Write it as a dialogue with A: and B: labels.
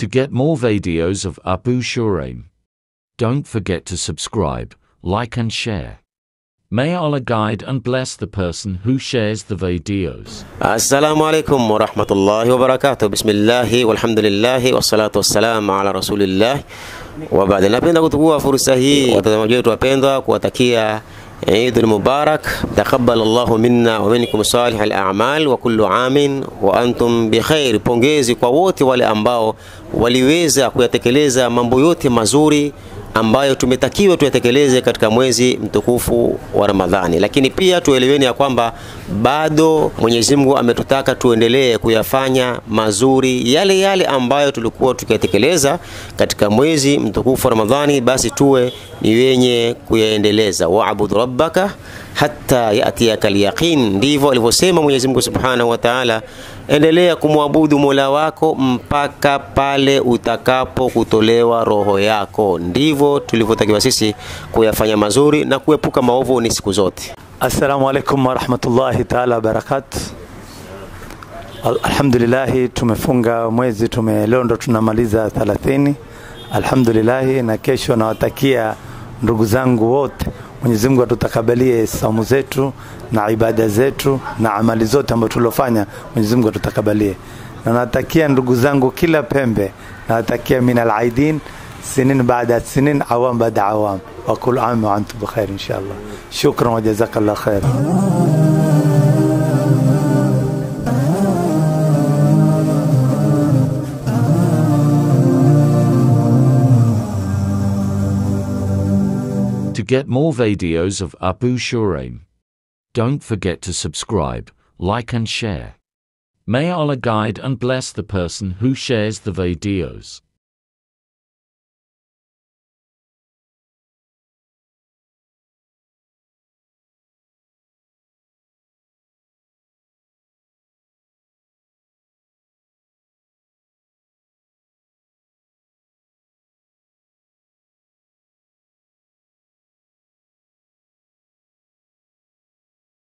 A: To get more videos of Abu Shuraim, don't forget to subscribe, like and share. May Allah guide and bless the person who shares the videos.
B: Assalamu alaikum warahmatullahi wabarakatuh. Bismillahi walhamdulillahi wassalatu wassalamu ala rasulillah wa baada. Napenda kuchukua fursa hii watazamaji wetu wapendwa kuwatakia Eid Mubarak, taqabbal Allahu minna wa wa kullu amin wa antum bikhair. Pongezi kwa wote wale ambao waliweza kuyatekeleza mambo yote mazuri ambayo tumetakiwa tuyatekeleze katika mwezi mtukufu wa Ramadhani, lakini pia tueleweni ya kwamba bado Mwenyezi Mungu ametutaka tuendelee kuyafanya mazuri yale yale ambayo tulikuwa tukiyatekeleza katika mwezi mtukufu wa Ramadhani, basi tuwe ni wenye kuyaendeleza. Waabudu rabbaka hatta yatiyaka alyaqin, ndivyo alivyosema Mwenyezi Mungu Subhanahu wa Ta'ala. Endelea kumwabudu Mola wako mpaka pale utakapo kutolewa roho yako. Ndivyo tulivyotakiwa sisi kuyafanya mazuri na kuepuka maovu ni siku zote.
C: Assalamu alaikum warahmatullahi taala wabarakatu. Alhamdulillahi, tumefunga mwezi tume, tunamaliza 30. Alhamdulillahi, na kesho nawatakia ndugu zangu wote, Mwenyezi Mungu atutakabalie saumu zetu na ibada zetu na amali zote ambazo tulofanya, Mwenyezi Mungu atutakabalie. Na natakia ndugu zangu kila pembe, nawatakia min alaidin sinin baada sinin, awam baada awam, wa kul am wa antum inshallah. Shukran wa jazakallah khair.
A: To get more videos of Abu Shuraim, don't forget to subscribe, like and share. May Allah guide and bless the person who shares the videos.